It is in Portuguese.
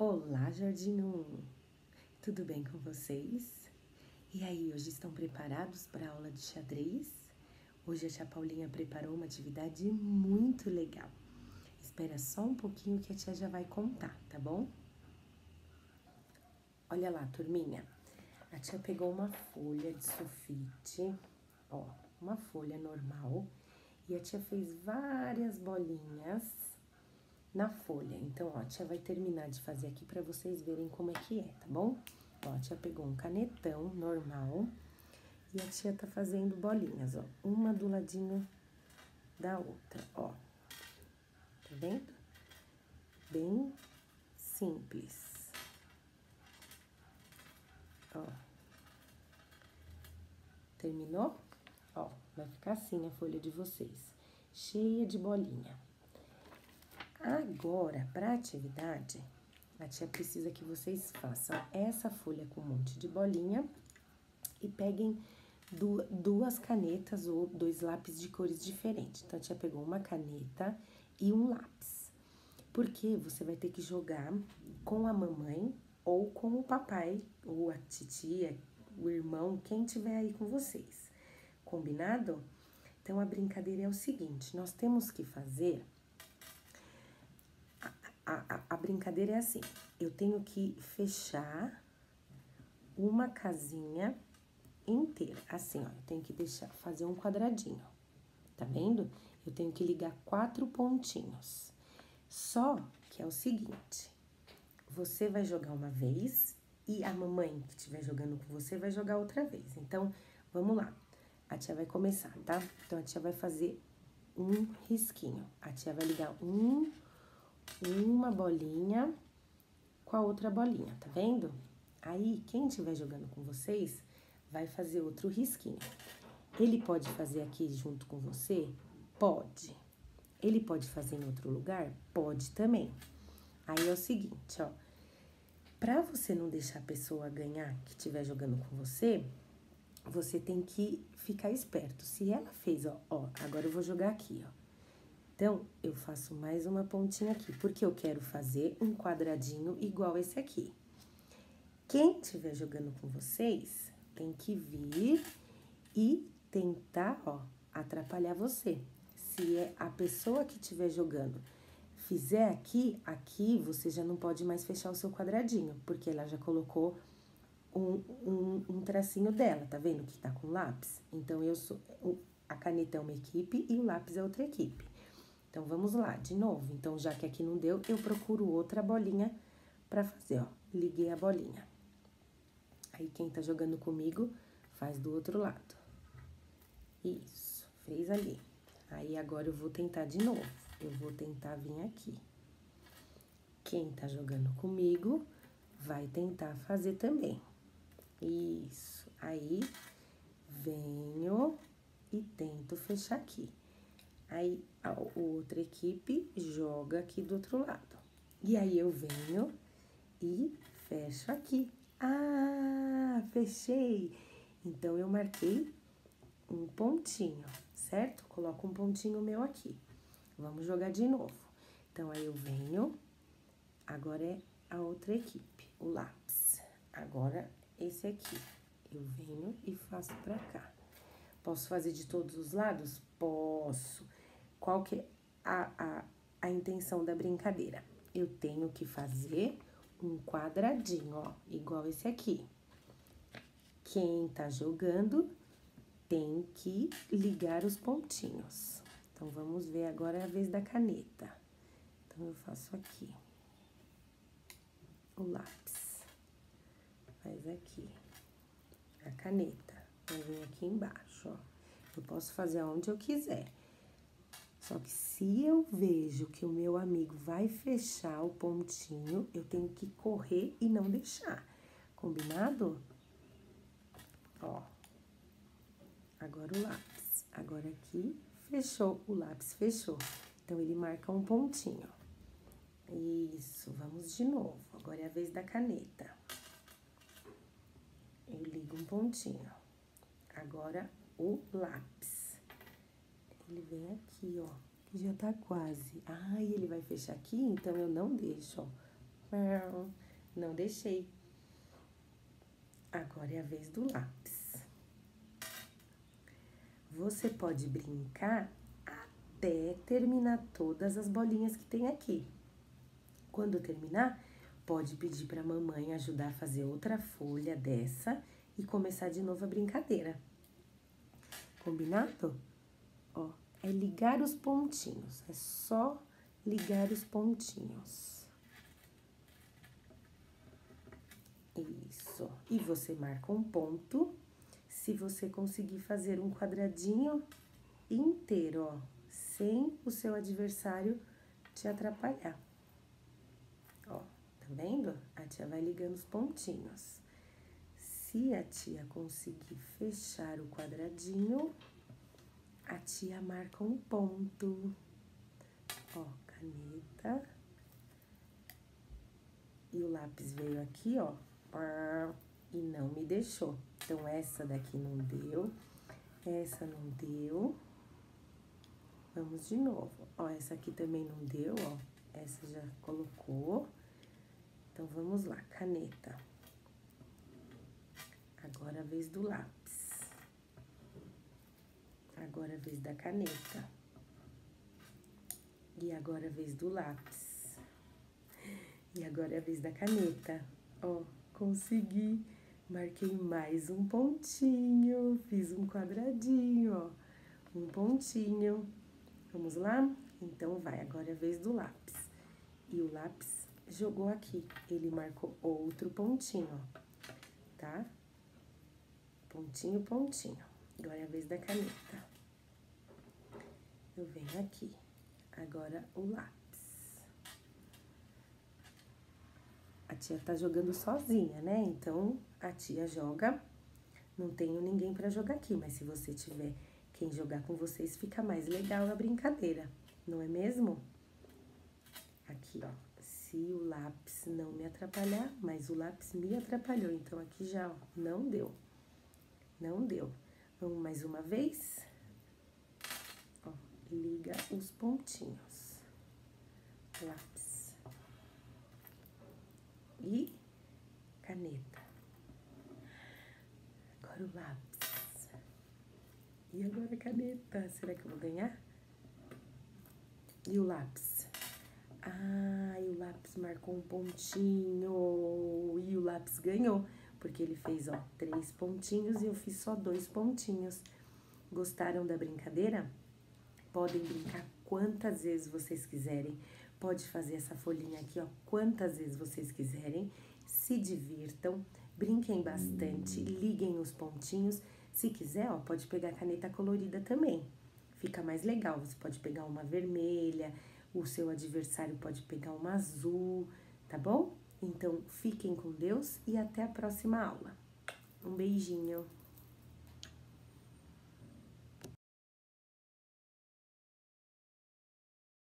Olá, Jardim 1! Tudo bem com vocês? E aí, hoje estão preparados para a aula de xadrez? Hoje a tia Paulinha preparou uma atividade muito legal. Espera só um pouquinho que a tia já vai contar, tá bom? Olha lá, turminha. A tia pegou uma folha de sulfite, ó, uma folha normal, e a tia fez várias bolinhas na folha. Então, ó, a tia vai terminar de fazer aqui para vocês verem como é que é, tá bom? Ó, a tia pegou um canetão normal e a tia tá fazendo bolinhas, ó, uma do ladinho da outra, ó. Tá vendo? Bem simples. Ó. Terminou? Ó, vai ficar assim a folha de vocês, cheia de bolinha. Agora, para atividade, a tia precisa que vocês façam essa folha com um monte de bolinha e peguem duas canetas ou dois lápis de cores diferentes. Então, a tia pegou uma caneta e um lápis. Porque você vai ter que jogar com a mamãe ou com o papai, ou a titia, o irmão, quem tiver aí com vocês. Combinado? Então, a brincadeira é o seguinte: nós temos que fazer brincadeira é assim: eu tenho que fechar uma casinha inteira, assim, ó, eu tenho que deixar, fazer um quadradinho, tá vendo? Eu tenho que ligar quatro pontinhos. Só que é o seguinte, você vai jogar uma vez e a mamãe que estiver jogando com você vai jogar outra vez. Então, vamos lá. A tia vai começar, tá? Então, a tia vai fazer um risquinho. A tia vai ligar um, uma bolinha com a outra bolinha, tá vendo? Aí, quem estiver jogando com vocês, vai fazer outro risquinho. Ele pode fazer aqui junto com você? Pode. Ele pode fazer em outro lugar? Pode também. Aí é o seguinte, ó. Pra você não deixar a pessoa ganhar que estiver jogando com você, você tem que ficar esperto. Se ela fez, ó, ó, agora eu vou jogar aqui, ó. Então, eu faço mais uma pontinha aqui, porque eu quero fazer um quadradinho igual esse aqui. Quem estiver jogando com vocês, tem que vir e tentar, ó, atrapalhar você. Se é a pessoa que estiver jogando fizer aqui, aqui você já não pode mais fechar o seu quadradinho, porque ela já colocou um, um, um tracinho dela, tá vendo que tá com lápis? Então, eu sou, a caneta é uma equipe e o lápis é outra equipe. Então, vamos lá, de novo. Então, já que aqui não deu, eu procuro outra bolinha pra fazer, ó. Liguei a bolinha. Aí, quem tá jogando comigo, faz do outro lado. Isso, fez ali. Aí, agora eu vou tentar de novo. Eu vou tentar vir aqui. Quem tá jogando comigo, vai tentar fazer também. Isso. Aí, venho e tento fechar aqui. Aí a outra equipe joga aqui do outro lado. E aí eu venho e fecho aqui. Ah, fechei! Então eu marquei um pontinho, certo? Coloco um pontinho meu aqui. Vamos jogar de novo. Então aí eu venho, agora é a outra equipe, o lápis. Agora esse aqui. Eu venho e faço pra cá. Posso fazer de todos os lados? Posso. Qual que é a, a, a intenção da brincadeira? Eu tenho que fazer um quadradinho, ó, igual esse aqui. Quem tá jogando tem que ligar os pontinhos. Então, vamos ver agora a vez da caneta. Então, eu faço aqui. O lápis. Faz aqui. A caneta. Vai vir aqui embaixo, ó. Eu posso fazer aonde eu quiser. Só que se eu vejo que o meu amigo vai fechar o pontinho, eu tenho que correr e não deixar. Combinado? Ó. Agora o lápis. Agora aqui, fechou. O lápis fechou. Então, ele marca um pontinho. Isso, vamos de novo. Agora é a vez da caneta. Eu ligo um pontinho. Agora, o lápis ele vem aqui, ó, que já tá quase. Ai, ele vai fechar aqui, então eu não deixo, ó. Não deixei. Agora é a vez do lápis. Você pode brincar até terminar todas as bolinhas que tem aqui. Quando terminar, pode pedir para a mamãe ajudar a fazer outra folha dessa e começar de novo a brincadeira. Combinado? Ó, é ligar os pontinhos, é só ligar os pontinhos. Isso. E você marca um ponto se você conseguir fazer um quadradinho inteiro, ó, sem o seu adversário te atrapalhar. Ó, tá vendo? A tia vai ligando os pontinhos. Se a tia conseguir fechar o quadradinho, a tia marca um ponto. Ó, caneta. E o lápis veio aqui, ó, e não me deixou. Então, essa daqui não deu, essa não deu. Vamos de novo. Ó, essa aqui também não deu, ó. Essa já colocou. Então, vamos lá, caneta. Agora a vez do lápis. Agora a vez da caneta. E agora a vez do lápis. E agora é a vez da caneta. Ó, consegui. Marquei mais um pontinho, fiz um quadradinho, ó. Um pontinho. Vamos lá? Então, vai, agora é a vez do lápis. E o lápis jogou aqui, ele marcou outro pontinho, ó, tá? Pontinho, pontinho. Agora é a vez da caneta. Eu venho aqui. Agora, o lápis. A tia tá jogando sozinha, né? Então, a tia joga. Não tenho ninguém para jogar aqui, mas se você tiver quem jogar com vocês, fica mais legal a brincadeira, não é mesmo? Aqui, ó, se o lápis não me atrapalhar, mas o lápis me atrapalhou, então aqui já, ó, não deu. Não deu. Vamos mais uma vez? Liga os pontinhos. Lápis. E caneta. Agora o lápis. E agora a caneta? Será que eu vou ganhar? E o lápis? Ah, e o lápis marcou um pontinho. E o lápis ganhou, porque ele fez, ó, três pontinhos e eu fiz só dois pontinhos. Gostaram da brincadeira? Podem brincar quantas vezes vocês quiserem. Pode fazer essa folhinha aqui, ó, quantas vezes vocês quiserem. Se divirtam, brinquem bastante, liguem os pontinhos se quiser, ó, pode pegar caneta colorida também. Fica mais legal. Você pode pegar uma vermelha, o seu adversário pode pegar uma azul, tá bom? Então, fiquem com Deus e até a próxima aula. Um beijinho.